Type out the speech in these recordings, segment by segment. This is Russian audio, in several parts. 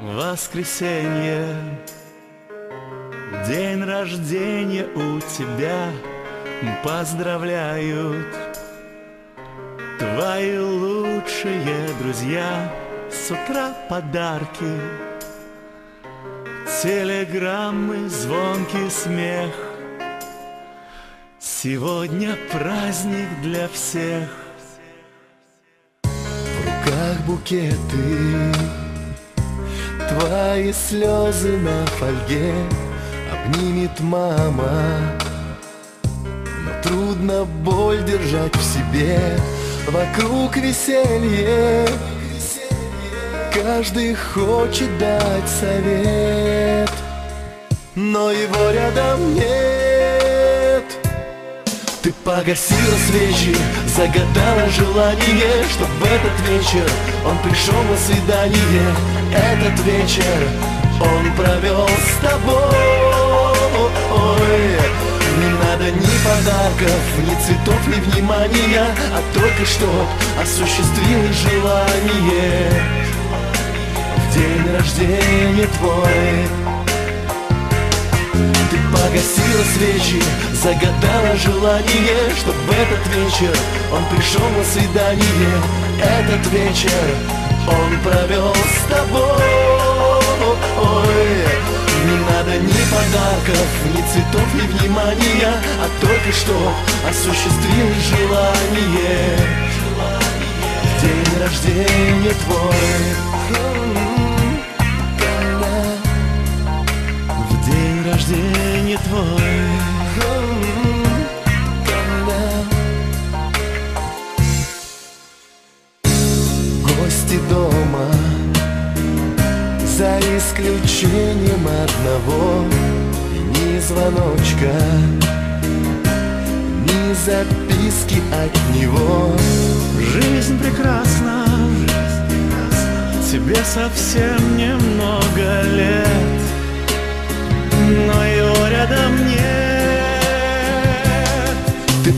Воскресенье, день рождения у тебя. Поздравляют твои лучшие друзья. С утра подарки, телеграммы, звонкий смех. Сегодня праздник для всех. В руках букеты Твои слезы на фольге Обнимет мама. Но трудно боль держать в себе. Вокруг веселье. Каждый хочет дать совет. Но его рядом нет погасила свечи Загадала желание Чтоб в этот вечер Он пришел на свидание. Этот вечер Он провел с тобой. Не надо ни подарков Ни цветов, ни внимания А только чтоб осуществилось желание. В день рождения твой ты погасила свечи, загадала желание Чтоб этот вечер он пришел на свидание. Этот вечер он провел с тобой. Не надо ни подарков, ни цветов, ни внимания А только что осуществилось желание. День рождения твой За исключением одного. Ни звоночка Ни записки от него. Жизнь прекрасна Тебе совсем немного лет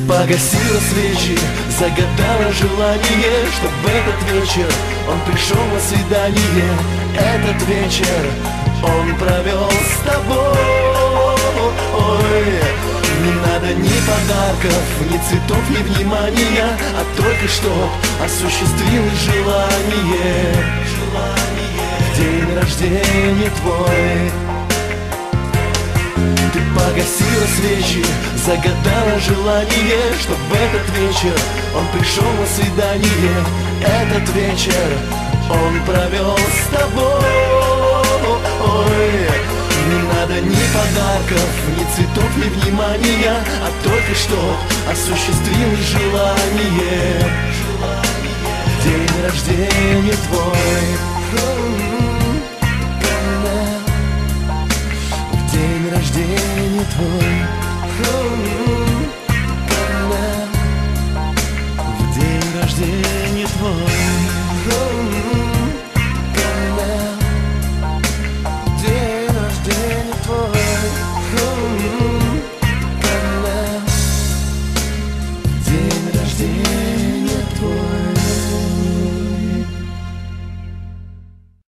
погасила свечи, загадала желание Чтоб в этот вечер он пришел на свидание. Этот вечер он провел с тобой. Не надо ни подарков, ни цветов, ни внимания А только что осуществилось желание. В день рождения твой погасила свечи, загадала желание Чтоб в этот вечер он пришел на свидание. Этот вечер он провел с тобой. Не надо ни подарков, ни цветов, ни внимания А только что осуществилось желание. День рождения твой тобой Когда в день рождения твой День рождения